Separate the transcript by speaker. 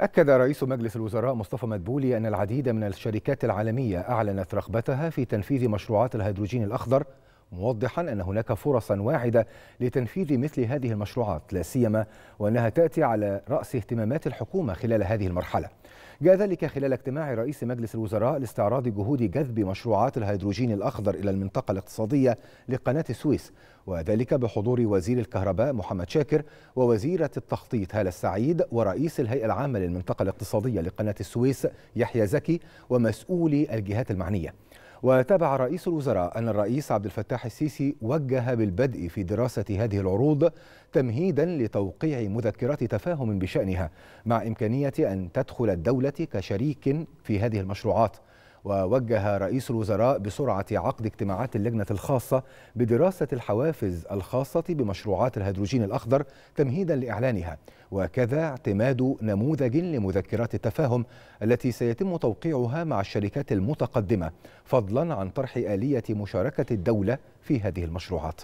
Speaker 1: أكد رئيس مجلس الوزراء مصطفى مدبولي أن العديد من الشركات العالمية أعلنت رغبتها في تنفيذ مشروعات الهيدروجين الأخضر موضحا أن هناك فرصا واعدة لتنفيذ مثل هذه المشروعات لا سيما وأنها تأتي على رأس اهتمامات الحكومة خلال هذه المرحلة. جاء ذلك خلال اجتماع رئيس مجلس الوزراء لاستعراض جهود جذب مشروعات الهيدروجين الأخضر إلى المنطقة الاقتصادية لقناة السويس وذلك بحضور وزير الكهرباء محمد شاكر ووزيرة التخطيط هالة السعيد ورئيس الهيئة العامة للمنطقة الاقتصادية لقناة السويس يحيى زكي ومسؤولي الجهات المعنية. وتابع رئيس الوزراء أن الرئيس عبد الفتاح السيسي وجه بالبدء في دراسة هذه العروض تمهيدا لتوقيع مذكرات تفاهم بشأنها مع إمكانية أن تدخل الدولة كشريك في هذه المشروعات. ووجه رئيس الوزراء بسرعة عقد اجتماعات اللجنة الخاصة بدراسة الحوافز الخاصة بمشروعات الهيدروجين الأخضر تمهيدا لإعلانها. وكذا اعتماد نموذج لمذكرات التفاهم التي سيتم توقيعها مع الشركات المتقدمة فضلا عن طرح آلية مشاركة الدولة في هذه المشروعات.